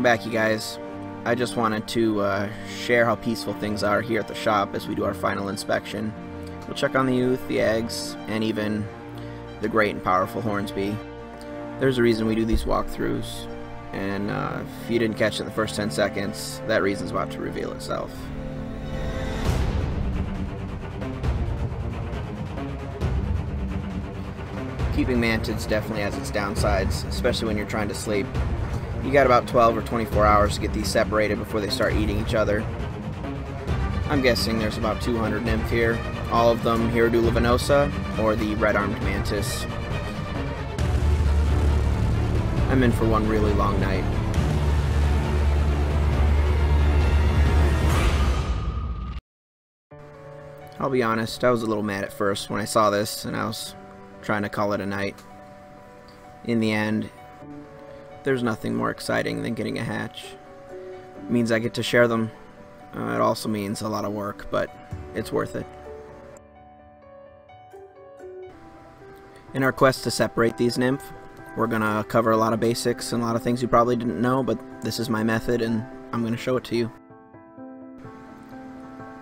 Welcome back, you guys. I just wanted to uh, share how peaceful things are here at the shop as we do our final inspection. We'll check on the youth, the eggs, and even the great and powerful Hornsby. There's a reason we do these walkthroughs, and uh, if you didn't catch it in the first 10 seconds, that reason's about to reveal itself. Keeping mantids definitely has its downsides, especially when you're trying to sleep. You got about 12 or 24 hours to get these separated before they start eating each other. I'm guessing there's about 200 nymph here, all of them Hierodula venosa or the red-armed mantis. I'm in for one really long night. I'll be honest, I was a little mad at first when I saw this and I was trying to call it a night. In the end, there's nothing more exciting than getting a hatch. It means I get to share them. Uh, it also means a lot of work, but it's worth it. In our quest to separate these nymph, we're to cover a lot of basics and a lot of things you probably didn't know, but this is my method and I'm to show it to you.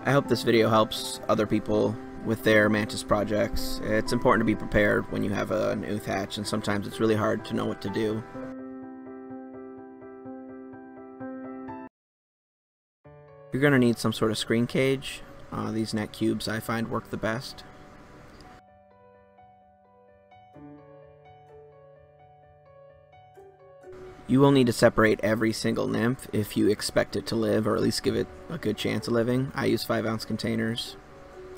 I hope this video helps other people with their Mantis projects. It's important to be prepared when you have an ooth hatch, and sometimes it's really hard to know what to do. You're going to need some sort of screen cage. Uh, these net cubes I find work the best. You will need to separate every single nymph if you expect it to live, or at least give it a good chance of living. I use 5 ounce containers.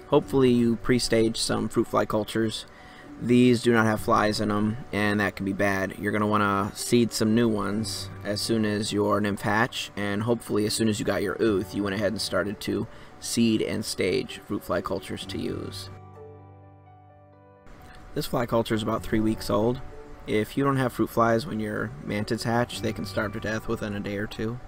Hopefully you pre-stage some fruit fly cultures. These do not have flies in them, and that can be bad. You're going to want to seed some new ones as soon as your nymph hatch, and hopefully as soon as you got your ooth, you went ahead and started to seed and stage fruit fly cultures to use. This fly culture is about three weeks old. If you don't have fruit flies when your mantids hatch, they can starve to death within a day or two.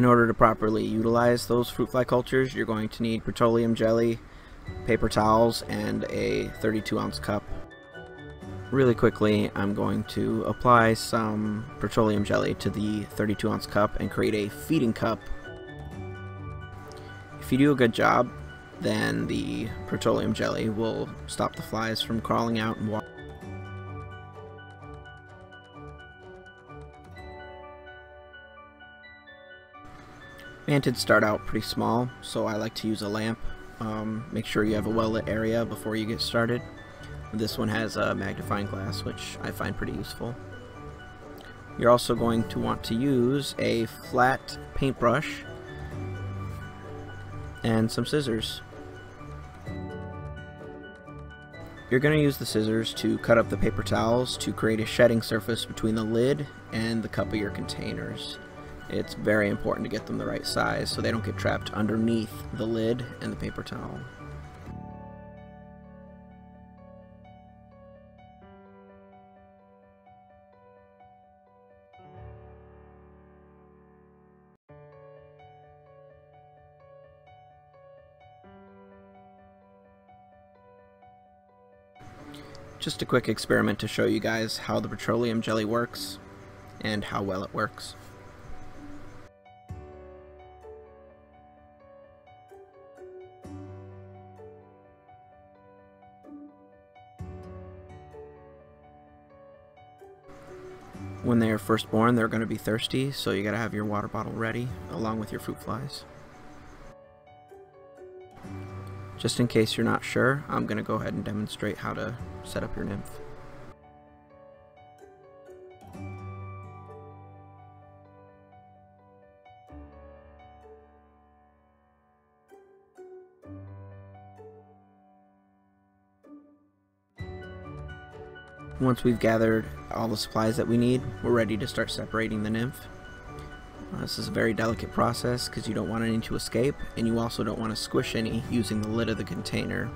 In order to properly utilize those fruit fly cultures, you're going to need petroleum jelly, paper towels, and a 32 ounce cup. Really quickly, I'm going to apply some petroleum jelly to the 32 ounce cup and create a feeding cup. If you do a good job, then the petroleum jelly will stop the flies from crawling out and walking. Mantids start out pretty small, so I like to use a lamp. Um, make sure you have a well-lit area before you get started. This one has a magnifying glass, which I find pretty useful. You're also going to want to use a flat paintbrush and some scissors. You're going to use the scissors to cut up the paper towels to create a shedding surface between the lid and the cup of your containers. It's very important to get them the right size so they don't get trapped underneath the lid and the paper towel. Just a quick experiment to show you guys how the petroleum jelly works and how well it works. When they are first born, they're going to be thirsty, so you got to have your water bottle ready, along with your fruit flies. Just in case you're not sure, I'm going to go ahead and demonstrate how to set up your nymph. Once we've gathered all the supplies that we need, we're ready to start separating the nymph. Uh, this is a very delicate process because you don't want any to escape, and you also don't want to squish any using the lid of the container.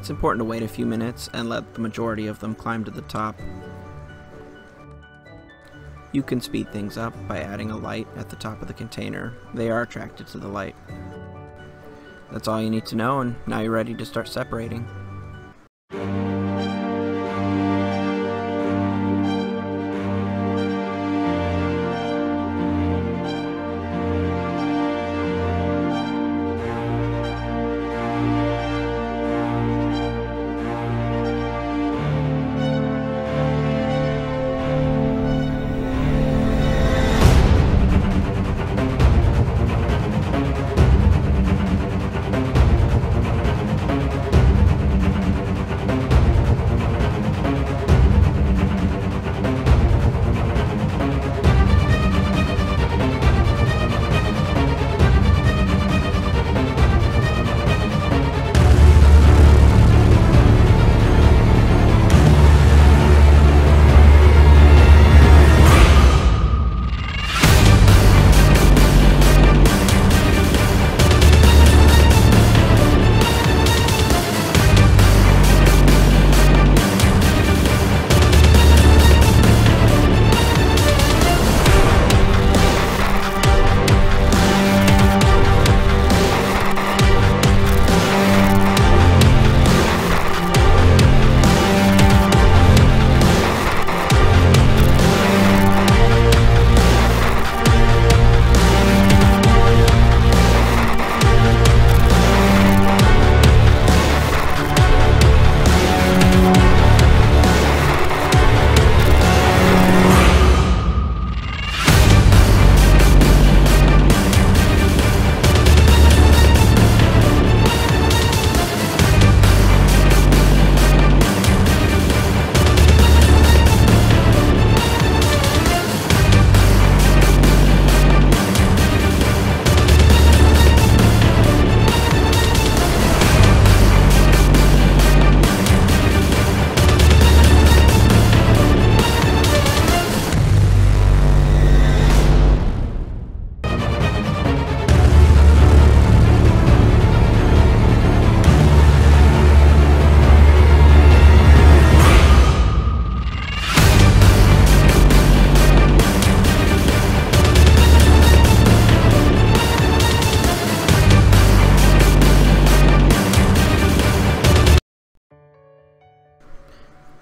It's important to wait a few minutes and let the majority of them climb to the top. You can speed things up by adding a light at the top of the container. They are attracted to the light. That's all you need to know and now you're ready to start separating.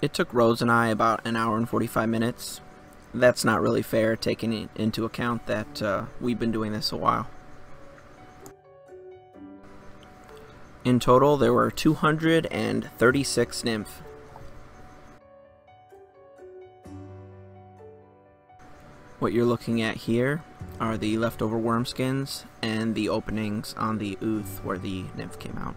It took Rose and I about an hour and 45 minutes. That's not really fair, taking into account that uh, we've been doing this a while. In total, there were 236 nymph. What you're looking at here are the leftover worm skins and the openings on the ooth where the nymph came out.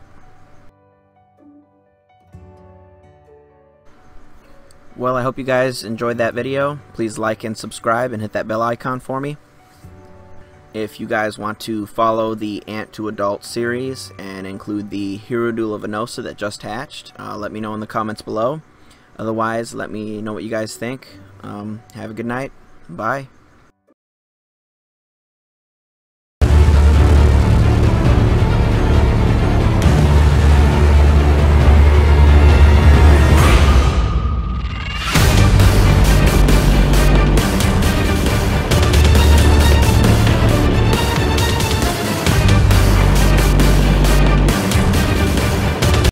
Well, I hope you guys enjoyed that video. Please like and subscribe and hit that bell icon for me. If you guys want to follow the Ant to Adult series and include the Hierodula venosa that just hatched, uh, let me know in the comments below. Otherwise, let me know what you guys think. Um, have a good night. Bye.